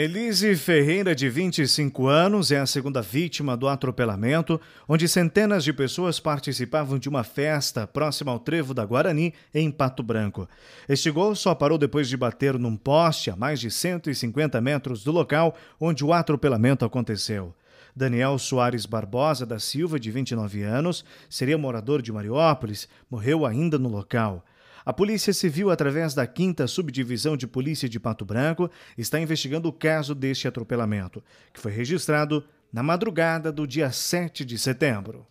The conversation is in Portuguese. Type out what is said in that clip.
Elise Ferreira, de 25 anos, é a segunda vítima do atropelamento, onde centenas de pessoas participavam de uma festa próxima ao Trevo da Guarani, em Pato Branco. Este gol só parou depois de bater num poste a mais de 150 metros do local onde o atropelamento aconteceu. Daniel Soares Barbosa da Silva, de 29 anos, seria morador de Mariópolis, morreu ainda no local. A Polícia Civil, através da 5 Subdivisão de Polícia de Pato Branco, está investigando o caso deste atropelamento, que foi registrado na madrugada do dia 7 de setembro.